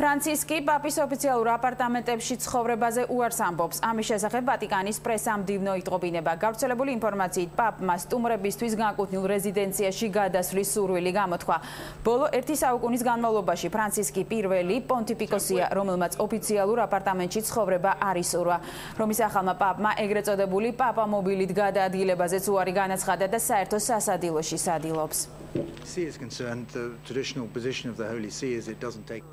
ფრანცის კი პაპის ოფიციალურ აპარტამენტებში ცხოვრებაზე უარს ამბობს. ამის შესახებ ვატიკანის პრესამ დივნო იტყობინება. გავრცელებული ინფორმაციით, პაპმა სტუმრებისთვის განკუთვნილ რეზიდენციაში გადასვლის სურვილი გამოთქვა. ბოლო 1 საუკუნის განმავლობაში ფრანცისკი პირველი პონტიფიკოსია, რომელმაც ოფიციალურ აპარტამენტში ცხოვრება არ ისურვა. რომის ახალმა პაპმა ეგრეთ წოდებული პაპა მობილით გადაადგილებაზეც უარი განაცხადა და საერთო სასადილოში სადილობს. See is concerned the traditional position of the Holy See is it doesn't take